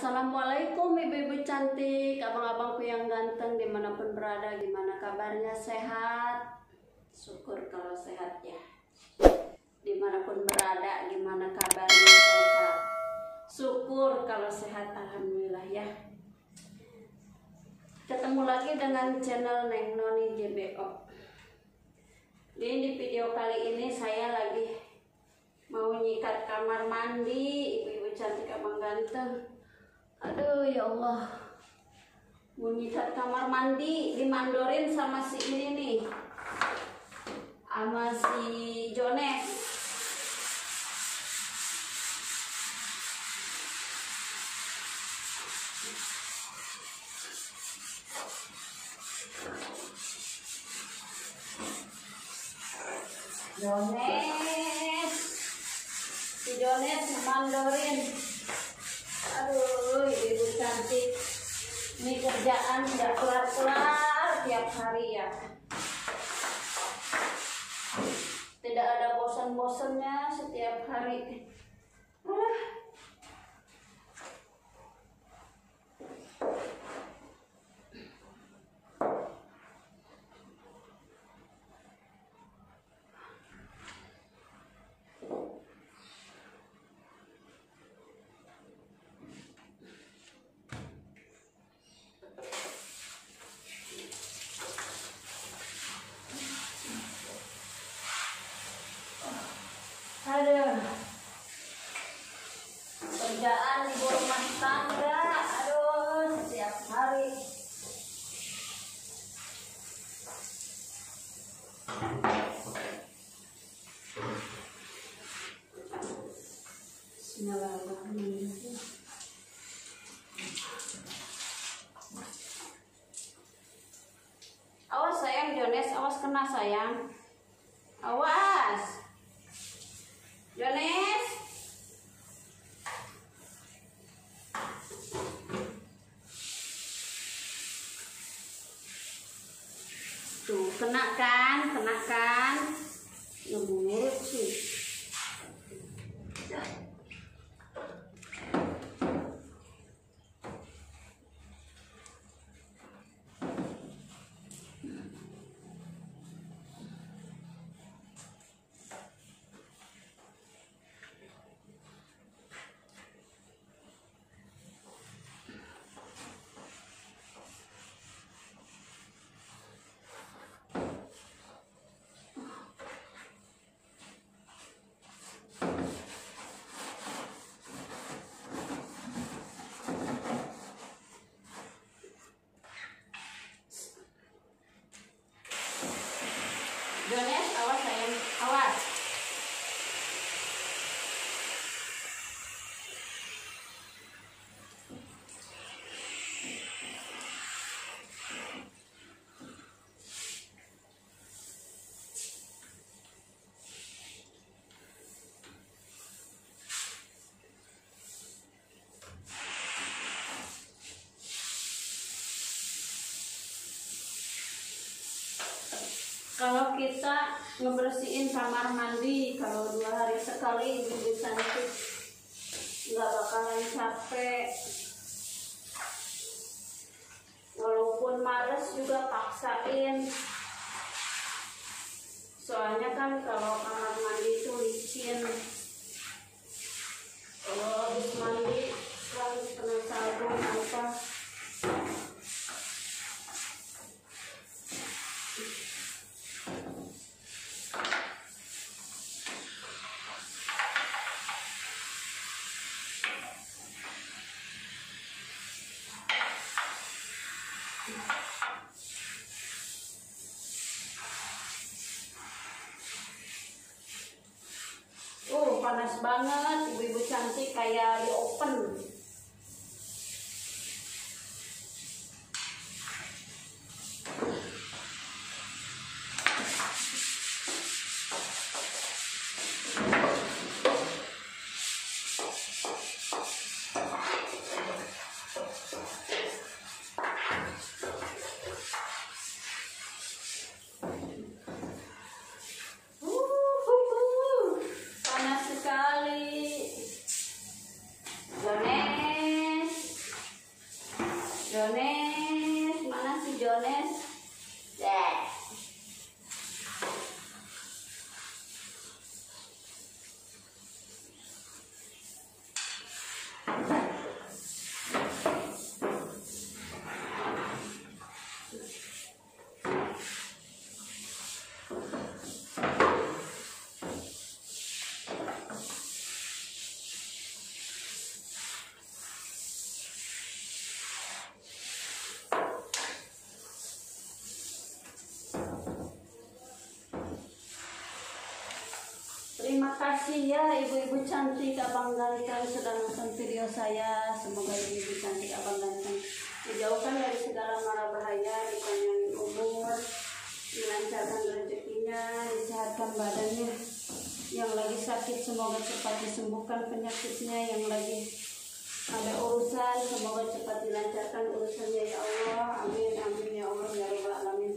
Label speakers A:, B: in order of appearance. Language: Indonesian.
A: Assalamualaikum ibu-ibu cantik, abang-abangku yang ganteng di mana pun berada, gimana kabarnya sehat? Syukur kalau sehat ya. Di mana pun berada, gimana kabarnya sehat? Syukur kalau sehat, alhamdulillah ya. Ketemu lagi dengan channel Neng Noni JBO. Ini di video kali ini saya lagi mau nyikat kamar mandi, ibu-ibu cantik abang ganteng aduh ya Allah. Menyikat kamar mandi dimandorin sama si ini nih. Sama si Jones Jones si Jones mandorin aduh cantik ini kerjaan tidak kelar-kelar tiap hari ya. Tidak ada bosan-bosannya setiap hari. Alah. Aduh. Kerjaan ibu rumah tangga, aduh, setiap hari. Awas sayang Jones, awas kena sayang. Awas. Jones. Kena kan? Kena kan? Ngemurut sih. Jones, awas sayang, awas. Kita ngebersihin kamar mandi kalau dua hari sekali ibu cantik nggak bakalan capek. Walaupun males juga paksain. Soalnya kan kalau kamar mandi itu licin kalau habis mandi kan kena sabun apa Uh, panas banget, ibu-ibu cantik kayak di open. Jones mana si Jones deh yeah. Terima kasih ya ibu-ibu cantik abang ganteng sedang nonton video saya. Semoga ibu-ibu cantik abang ganteng dijauhkan dari segala mara bahaya, dipanjangin umur, dilancarkan rezekinya, disehatkan badannya. Yang lagi sakit semoga cepat disembuhkan penyakitnya, yang lagi ada urusan semoga cepat dilancarkan urusannya ya Allah. Amin amin ya Allah ya Rabbal alamin.